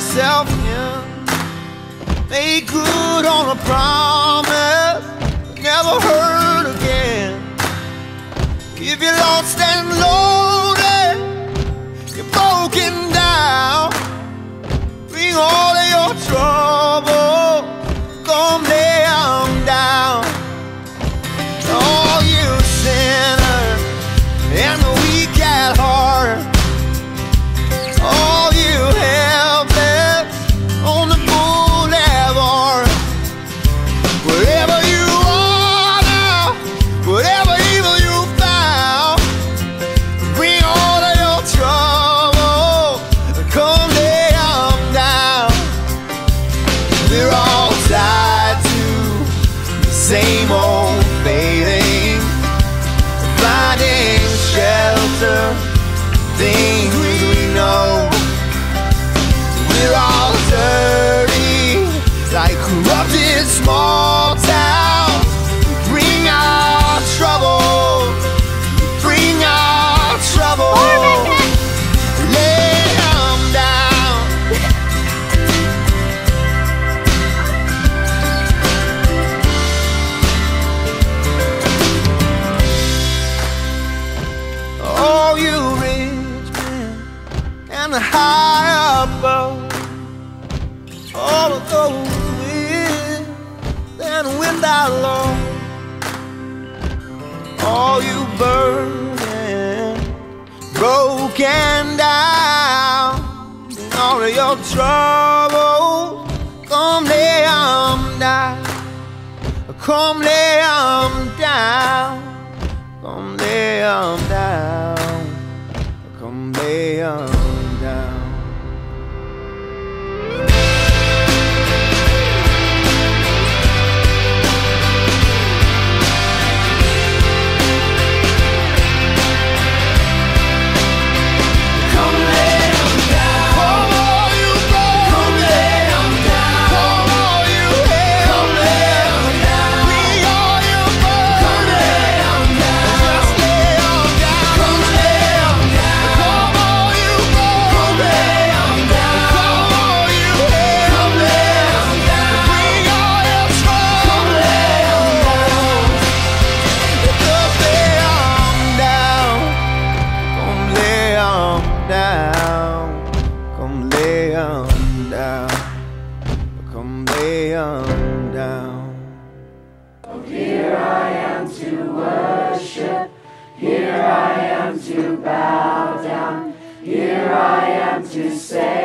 yourself in. Make good on a promise, same old failing, finding shelter, things we know. We're all dirty, like corrupted small and high above, all of those with and with our love, all you burning, broken down, all of your troubles, come lay 'em down, come lay 'em down. Down. Down. Come lay 'em down. Come lay 'em down. Here I am to worship. Here I am to bow down. Here I am to say,